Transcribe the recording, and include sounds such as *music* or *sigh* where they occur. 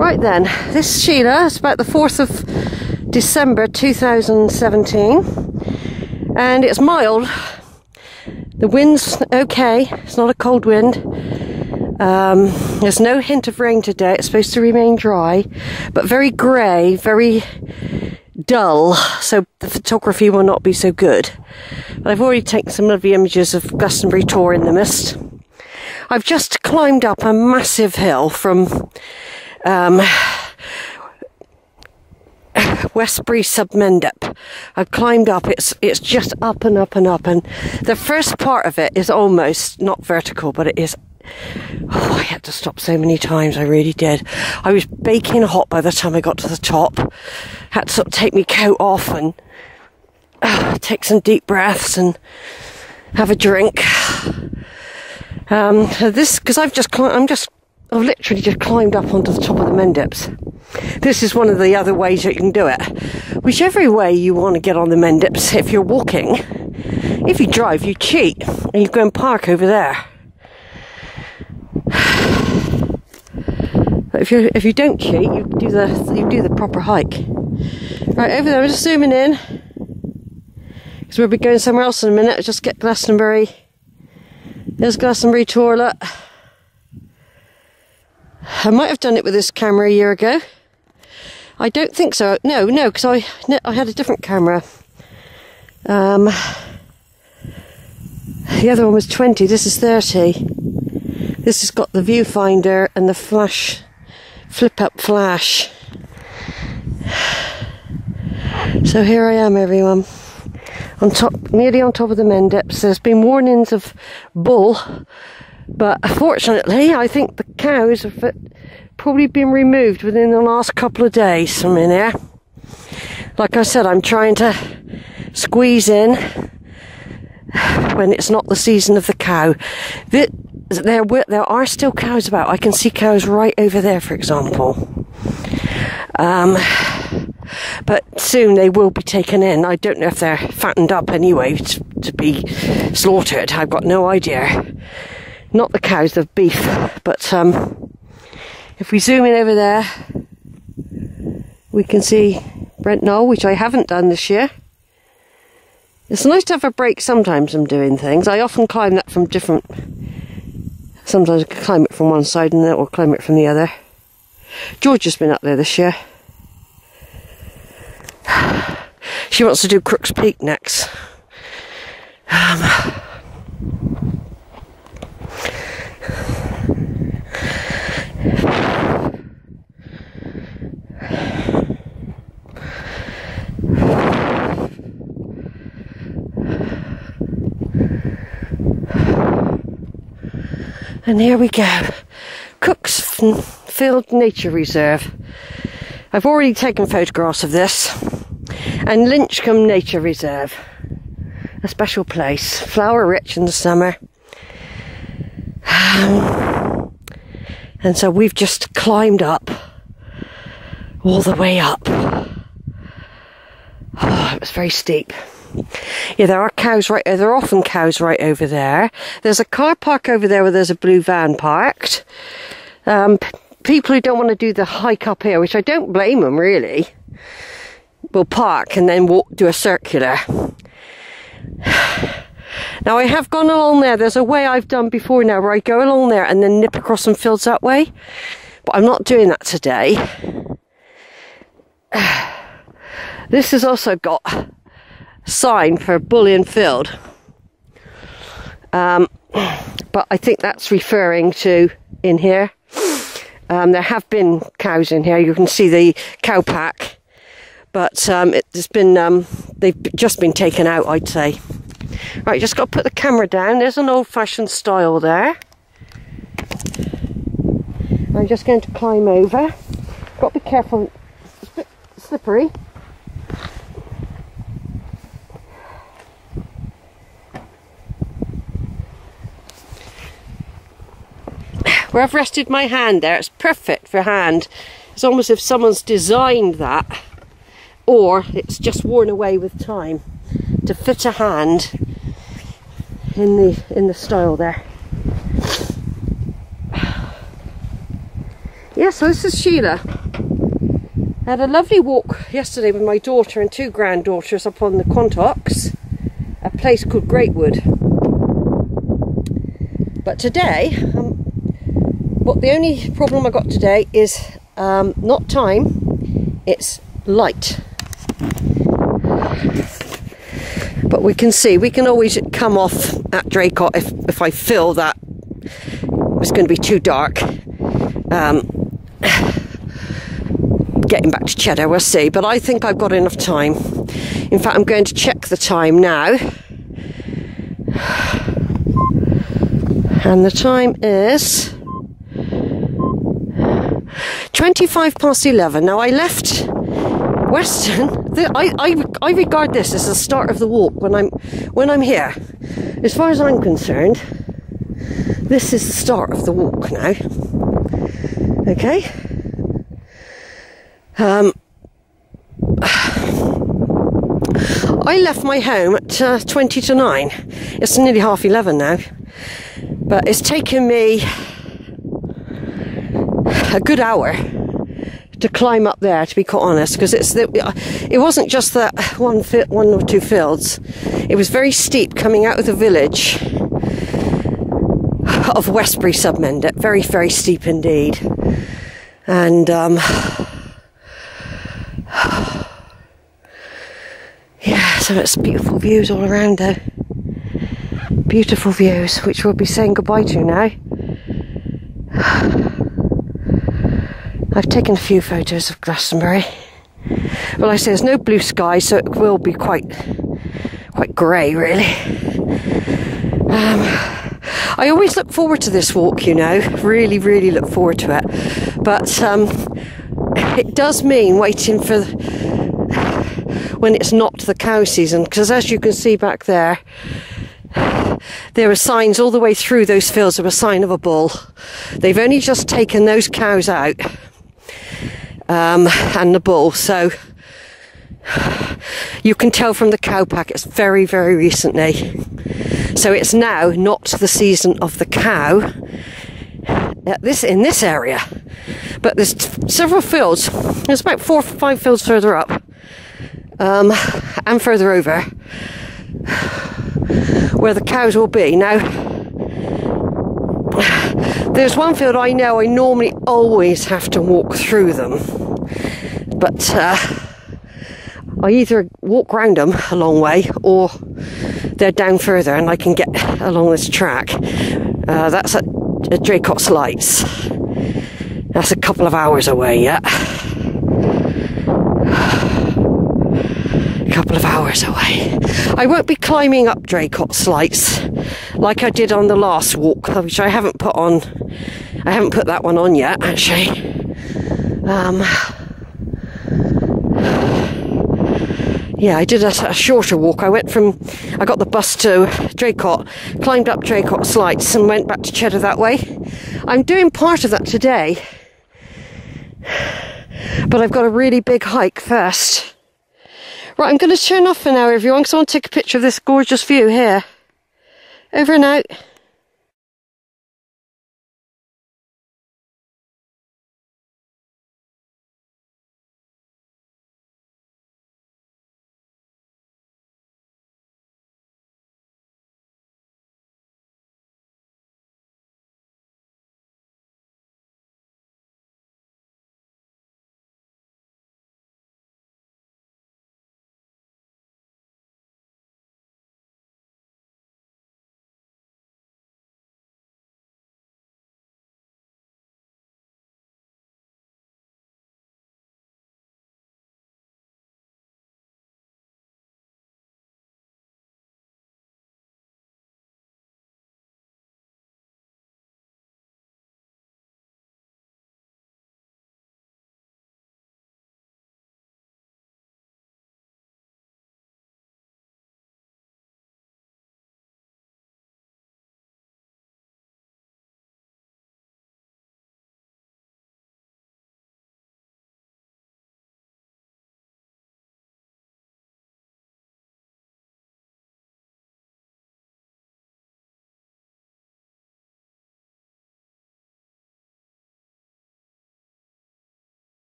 Right then, this is Sheila. It's about the 4th of December 2017 and it's mild. The wind's okay, it's not a cold wind. Um, there's no hint of rain today, it's supposed to remain dry, but very grey, very dull, so the photography will not be so good. But I've already taken some lovely images of Glastonbury Tor in the mist. I've just climbed up a massive hill from um, Westbury sub Mendip. I've climbed up. It's it's just up and up and up, and the first part of it is almost not vertical, but it is. Oh, I had to stop so many times. I really did. I was baking hot by the time I got to the top. Had to sort of take my coat off and uh, take some deep breaths and have a drink. Um, this because I've just I'm just I've literally just climbed up onto the top of the Mendips. This is one of the other ways that you can do it. Whichever way you want to get on the Mendips, if you're walking, if you drive, you cheat and you go and park over there. *sighs* But if you if you don't cheat, you do the you do the proper hike. Right over there, I'm just zooming in because we'll be going somewhere else in a minute. Just get Glastonbury. There's Glastonbury toilet. I might have done it with this camera a year ago. I don't think so. No, no, because I I had a different camera. Um, the other one was 20. This is 30. This has got the viewfinder and the flash, flip up flash. So here I am, everyone. On top, nearly on top of the Mendips. There's been warnings of bull but fortunately, I think the cows have probably been removed within the last couple of days from in here. Like I said, I'm trying to squeeze in when it's not the season of the cow. There, there are still cows about. I can see cows right over there, for example. Um, but soon they will be taken in. I don't know if they're fattened up anyway to, to be slaughtered. I've got no idea not the cows, the beef. But um, if we zoom in over there, we can see Brent Knoll, which I haven't done this year. It's nice to have a break sometimes from doing things. I often climb that from different. Sometimes I climb it from one side and then or climb it from the other. George has been up there this year. *sighs* She wants to do Crooks Peak next. *sighs* Um, And here we go. Cook's Field Nature Reserve. I've already taken photographs of this. And Lynchcombe Nature Reserve. A special place. Flower rich in the summer. Um, *sighs* and so we've just climbed up. All the way up. Oh, *sighs* it was very steep. Yeah, there are cows right. There are often cows right over there. There's a car park over there where there's a blue van parked. Um, people who don't want to do the hike up here, which I don't blame them really, will park and then walk do a circular. *sighs* Now I have gone along there. There's a way I've done before now where I go along there and then nip across some fields that way. But I'm not doing that today. *sighs* This has also got sign for Bullion Field. Um, but I think that's referring to in here. Um, there have been cows in here. You can see the cow pack, but um, it's been um, they've just been taken out. I'd say. Right, just got to put the camera down. There's an old-fashioned stile there. I'm just going to climb over. Got to be careful. It's a bit slippery. Where I've rested my hand there, it's perfect for hand. It's almost as if someone's designed that or it's just worn away with time to fit a hand in the in the stile there. *sighs* Yeah, so this is Sheila. I had a lovely walk yesterday with my daughter and two granddaughters up on the Quantocks, a place called Greatwood. But today, um, what the only problem I got today is um, not time, it's light. But we can see, we can always come off at Draycott if, if I feel that it's going to be too dark. Um, getting back to Cheddar, we'll see. But I think I've got enough time. In fact, I'm going to check the time now. And the time is 25 past 11. Now, I left Weston. I, I, I regard this as the start of the walk when I'm, when I'm here. As far as I'm concerned, this is the start of the walk now. Okay? Um, *sighs* I left my home at uh, 20 to 9. It's nearly half 11 now. But it's taken me a good hour to climb up there, to be quite honest, because it's the, it wasn't just that one one or two fields. It was very steep coming out of the village of Westbury sub Mendip. Very, very steep indeed. And um, yeah, so it's beautiful views all around there. Beautiful views, which we'll be saying goodbye to now. I've taken a few photos of Glastonbury. Well, I say there's no blue sky, so it will be quite, quite grey, really. Um, I always look forward to this walk, you know, really, really look forward to it. But um, it does mean waiting for when it's not the cow season, because as you can see back there, there are signs all the way through those fields of a sign of a bull. They've only just taken those cows out um, and the bull. So you can tell from the cow pack it's very, very recently. So it's now not the season of the cow at this in this area, but there's several fields. There's about four or five fields further up um, and further over where the cows will be now. There's one field I know I normally always have to walk through them, but uh, I either walk round them a long way or they're down further and I can get along this track. Uh, that's at, at Draycott Sleights. That's a couple of hours away yet. A couple of hours away. I won't be climbing up Draycott Sleights like I did on the last walk, which I haven't put on. I haven't put that one on yet, actually. Um, yeah, I did a, a, shorter walk. I went from, I got the bus to Draycott, climbed up Draycott Sleights, and went back to Cheddar that way. I'm doing part of that today, but I've got a really big hike first. Right, I'm going to turn off for now, everyone, because I want to take a picture of this gorgeous view here. Over and out.